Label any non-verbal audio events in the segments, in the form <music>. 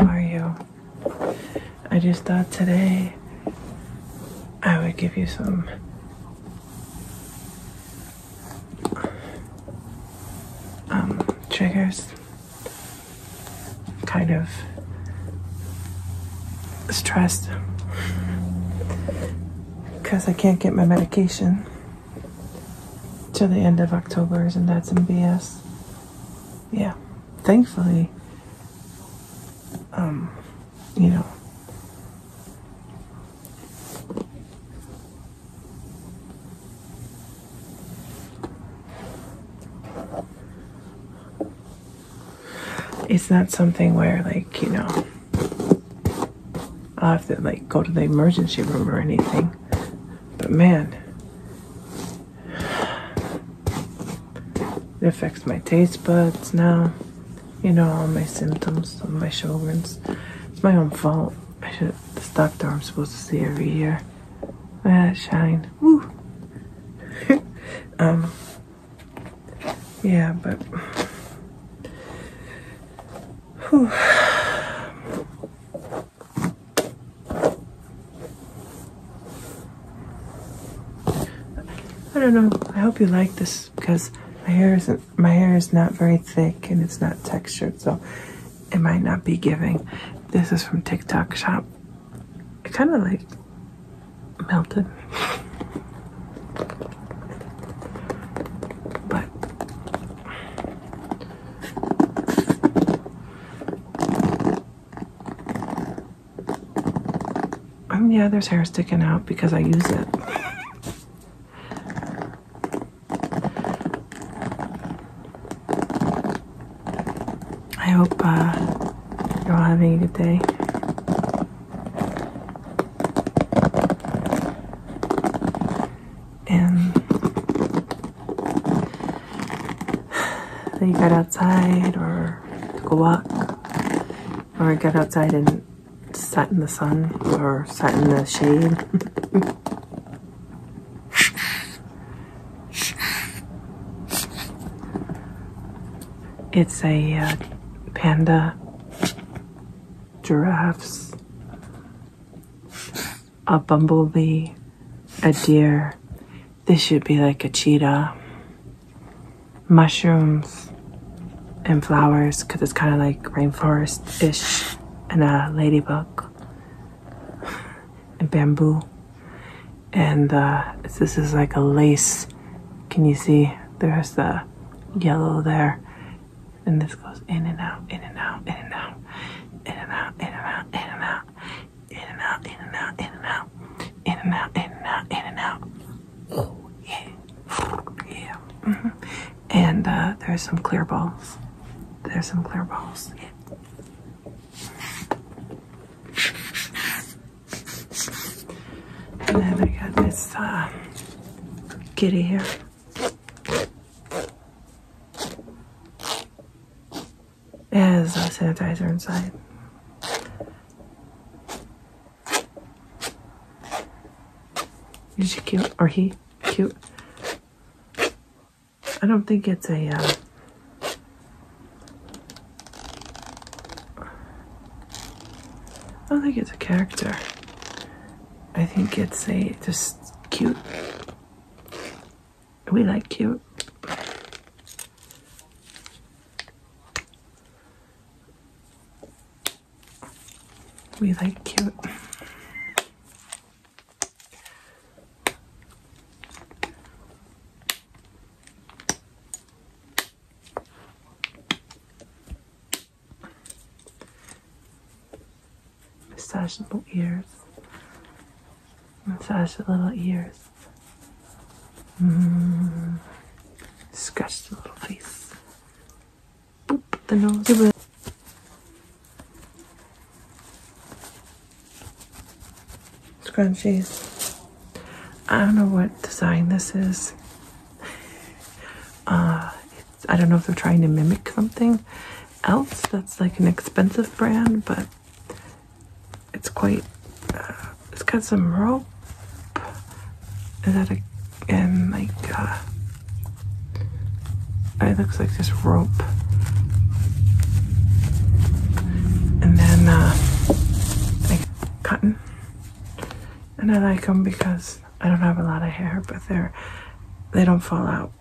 How are you? I just thought today I would give you some um, triggers, kind of stressed because I can't get my medication till the end of October, and that's in BS. Yeah, thankfully, um, you know. It's not something where, like, you know, I'll have to, like, go to the emergency room or anything. But man, it affects my taste buds now. You know, all my symptoms on my Sjogren's. It's my own fault. I should, this doctor I'm supposed to see every year. At shine. Woo! <laughs> um, yeah, but. Whew. I don't know. I hope you like this because my hair isn't my hair is not very thick and it's not textured, so it might not be giving. This is from TikTok shop. It kind of like melted. But um, yeah, there's hair sticking out because I use it. I hope uh, you're all having a good day. And that you got outside or took a walk or got outside and sat in the sun or sat in the shade. <laughs> it's a uh, panda, giraffes, a bumblebee, a deer. This should be like a cheetah. Mushrooms and flowers because it's kind of like rainforest ish, and a ladybug and bamboo. And uh, this is like a lace. Can you see? There's the yellow there and this goes in and out, in and out, in and out, in and out, in and out, in and out, in and out, in and out, in and out, in and out, in and out, in and out. Oh yeah, yeah. Mm-hmm. And uh, there's some clear balls. There's some clear balls. Yeah. And then I got this uh, kitty here. It has a sanitizer inside. Is she cute? Or he cute? I don't think it's a. Uh, I don't think it's a character. I think it's a just cute. We like cute. We like cute. Massage the little ears. Massage the little ears. Mm. Scratch the little face. Boop the nose. Scrunchies. I don't know what design this is. Uh, I don't know if they're trying to mimic something else that's like an expensive brand, but quite. Uh, it's got some rope. Is that a and like uh, it looks like this rope, and then like, cotton. And I like them because I don't have a lot of hair, but they're they don't fall out,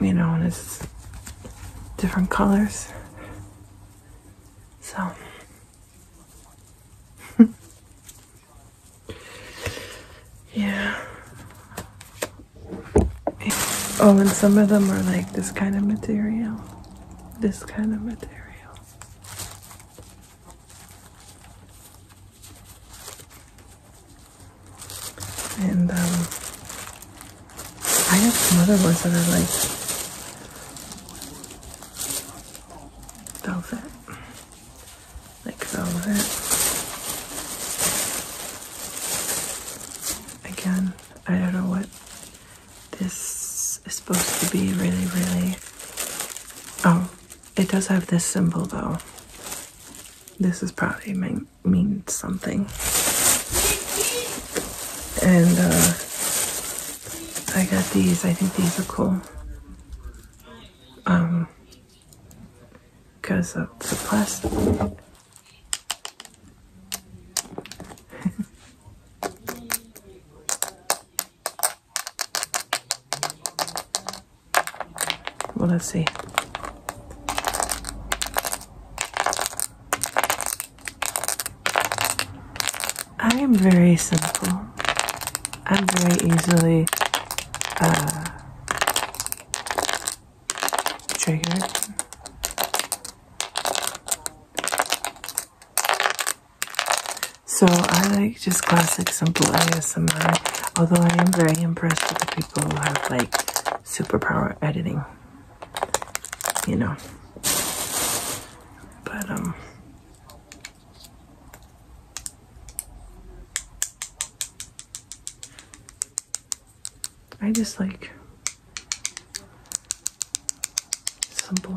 you know, and it's different colors. So yeah. Oh, and some of them are like this kind of material. This kind of material. And um, I have some other ones that are like velvet. Like velvet. Again, I don't know what this is supposed to be really, really. Oh, it does have this symbol though. This is probably mean, something. And uh, I got these. I think these are cool. Um, because of the plastic. <laughs> well, let's see. I am very simple. I'm very easily uh, triggered. So I like just classic simple ASMR, although I am very impressed with the people who have like superpower editing, you know. But um I just like simple.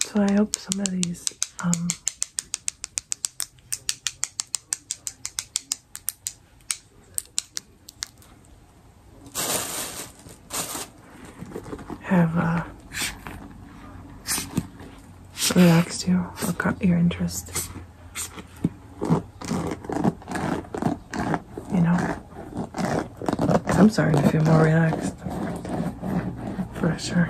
So I hope some of these um, have uh, relaxed you or caught your interest. You know, I'm starting to feel more relaxed for sure.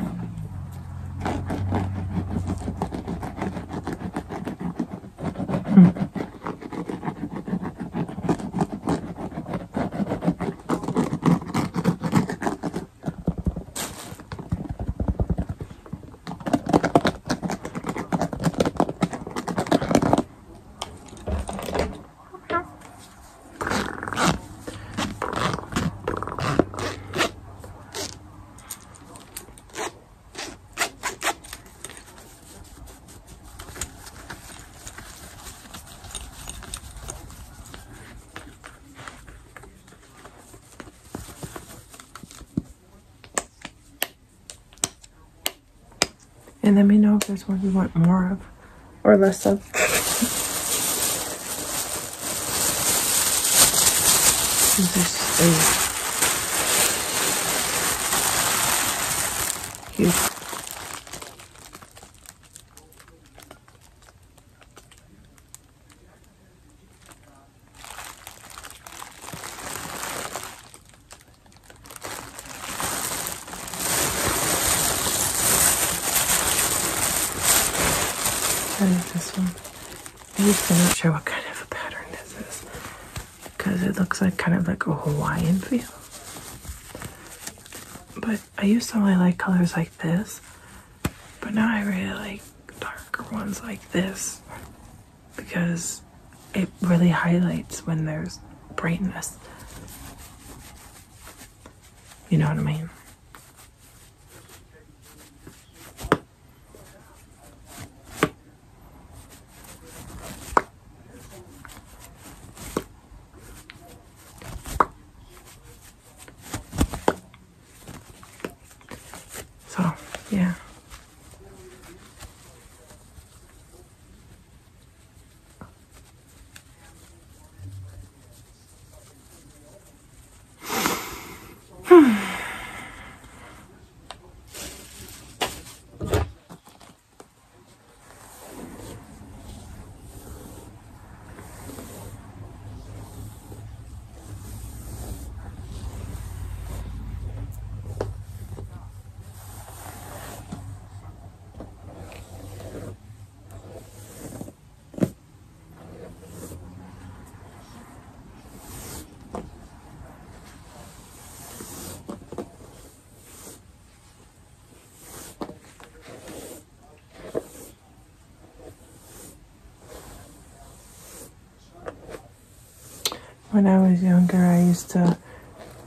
And let me know if there's one you want more of or less of. <laughs> this is a What is this one? I'm still not sure what kind of a pattern this is because it looks like kind of like a Hawaiian feel. But I used to only like colors like this, but now I really like darker ones like this because it really highlights when there's brightness. You know what I mean? So, yeah. When I was younger, I used to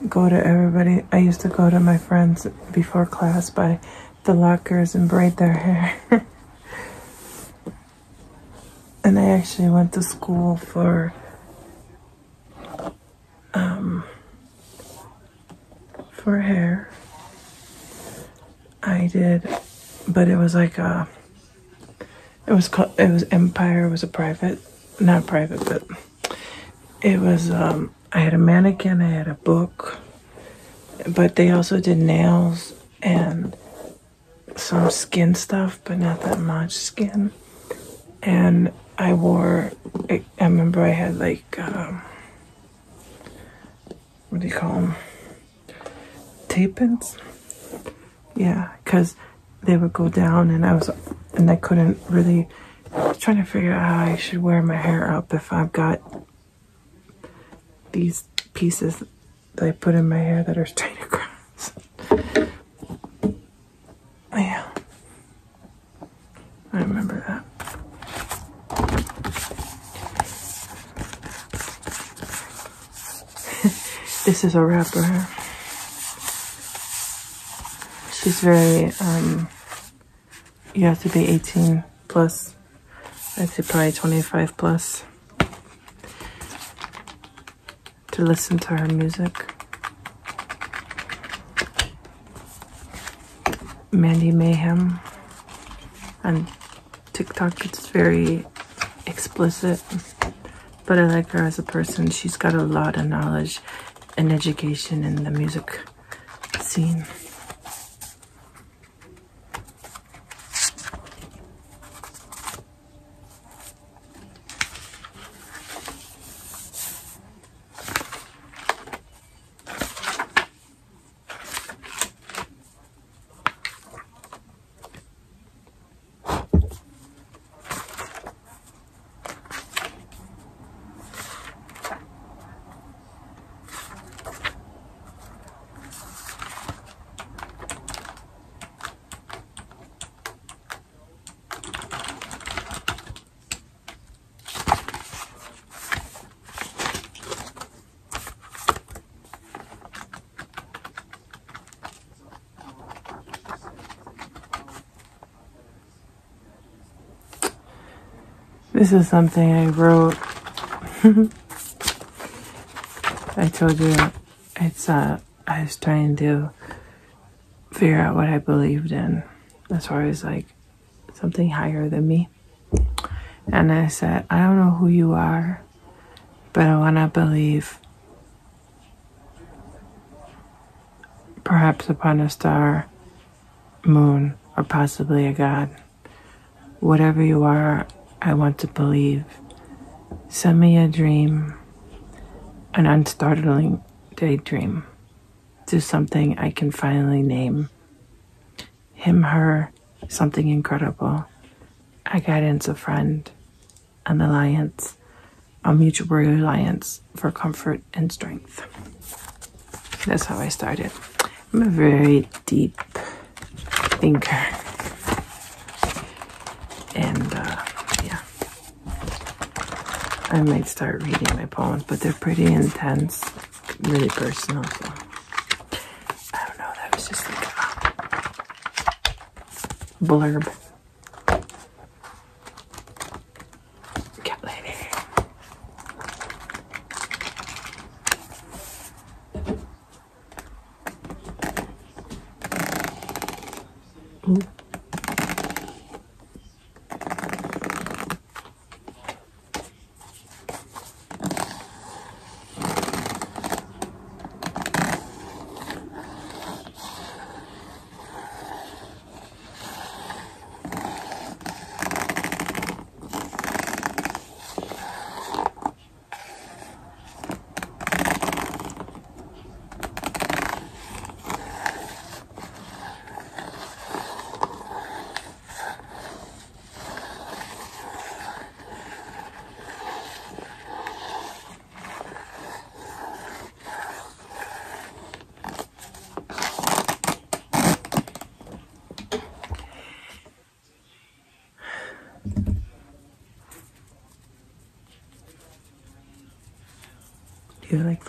go to everybody. I used to go to my friends before class by the lockers and braid their hair. <laughs> and I actually went to school for um, for hair. I did, but it was like a. It was called. It was Empire. It was a private, not private, but it was. Um, I had a mannequin. I had a book, but they also did nails and some skin stuff, but not that much skin. And I wore. I, I remember I had like. Um, what do you call them? Tape pins. Yeah, because they would go down, and I was, and I couldn't really. trying to figure out how I should wear my hair up if I've got these pieces that I put in my hair that are straight <laughs> across. yeah, I remember that. <laughs> this is a rapper. She's very, um, you have to be 18 plus. I'd say probably 25 plus to listen to her music. Mandy Mayhem on TikTok. It's very explicit, but I like her as a person. She's got a lot of knowledge and education in the music scene. This is something I wrote. <laughs> I told you it's uh I was trying to figure out what I believed in as far as like something higher than me. And I said, I don't know who you are, but I want to believe perhaps upon a star, moon, or possibly a god. Whatever you are, I want to believe. Send me a dream, an unstartling daydream, Do something I can finally name. Him, her, something incredible. A guidance, a friend, an alliance, a mutual reliance for comfort and strength. That's how I started. I'm a very deep thinker. And uh, I might start reading my poems, but they're pretty intense, really personal. So I don't know. That was just like a blurb. Cat lady. Ooh.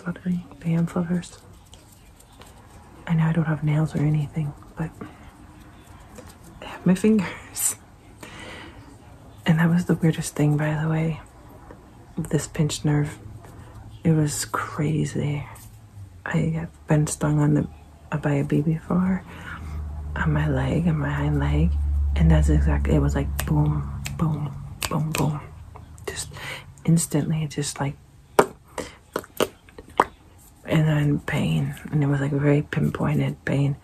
Fluttering, the flutters. I know I don't have nails or anything, but I have my fingers. And that was the weirdest thing, by the way. This pinched nerve. It was crazy. I have been stung on the uh, by a bee before on my leg, on my hind leg, and that's exactly it was like boom, boom, boom, boom. Just instantly just like and then pain and it was like a very pinpointed pain.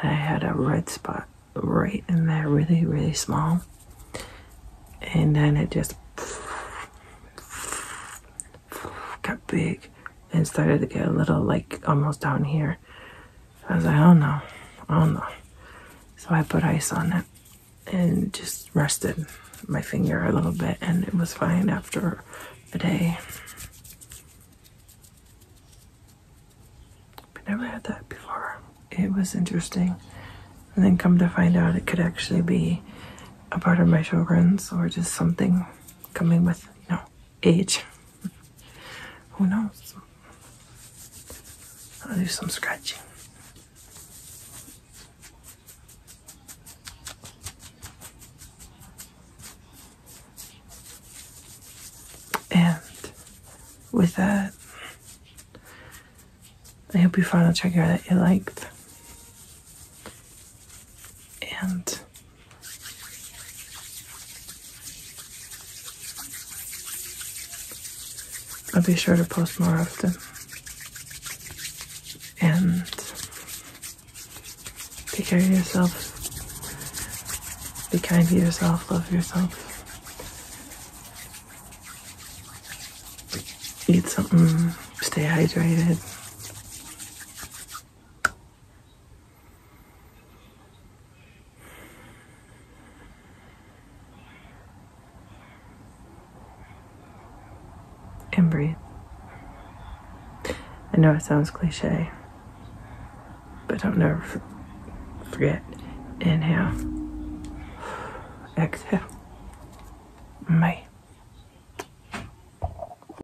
And I had a red spot right in there really really small. And then it just <laughs> got big and started to get a little like almost down here. I was like oh no. Oh no. So I put ice on it and just rested my finger a little bit and it was fine after a day never had that before. It was interesting. And then come to find out it could actually be a part of my Sjogren's or just something coming with, you know, age. <laughs> Who knows? I'll do some scratching. And with that, I hope you found a trigger that you liked. And I'll be sure to post more often. And take care of yourself. Be kind to yourself. Love yourself. Eat something. Stay hydrated. And breathe. I know it sounds cliche, but don't never forget. Inhale, exhale. Bye.